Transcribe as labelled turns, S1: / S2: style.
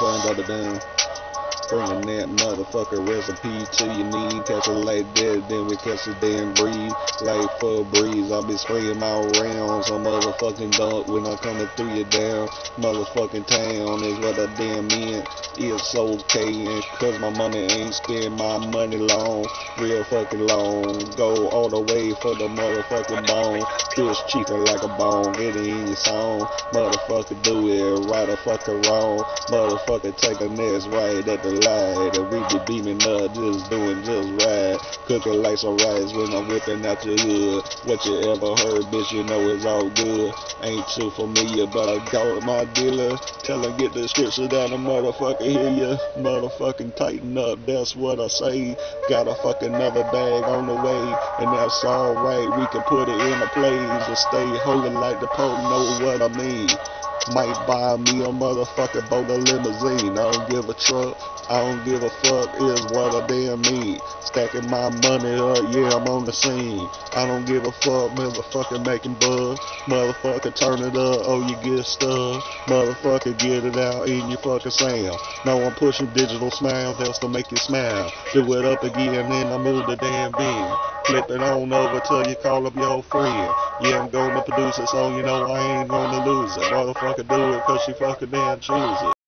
S1: I'm saying? Double down. Bringing that motherfucker recipe to your knee. Catch it like that, then we catch a damn breeze. Like for a breeze, I be spraying my rounds on motherfucking dunk when I'm coming through you down. Motherfucking town is what I damn in. It's okay, and cause my money ain't spend my money long, real fucking long. Go all the way for the motherfucking bone. Fish chicken like a bone, it in your song. Motherfucker do it right or fucking wrong. Motherfucker take a next right at the light. And we be beaming up, just doing just right. Cooking like some rice when I'm whipping out your hood. What you ever heard, bitch, you know it's all good. Ain't too familiar, but I got my dealer. Tell him get the scripture down the motherfucker hear ya. Motherfucking tighten up, that's what I say. Got a fucking another bag on the way. And that's alright, we can put it in a place and stay holy like the Pope know what I mean. Might buy me a motherfucking boat a limousine. I don't give a truck. I don't give a fuck is what I damn mean. Stacking my money up, yeah, I'm on the scene. I don't give a fuck, motherfucker making buzz. Motherfucker turn it up, oh you get stuff. Motherfucker get it out in your fucking sound. No, I'm pushing digital smile, that's to make you smile. Do it up again, then I move the damn beam. Flip it on over till you call up your friend. Yeah, I'm gonna produce it, so you know I ain't gonna lose it. Motherfucker do it cause she fucking damn choose it.